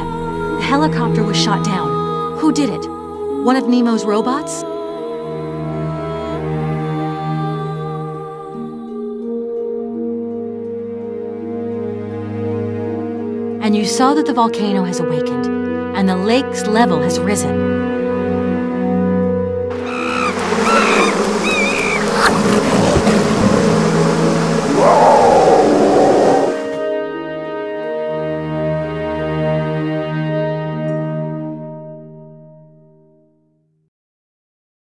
The helicopter was shot down. Who did it? One of Nemo's robots? And you saw that the volcano has awakened, and the lake's level has risen.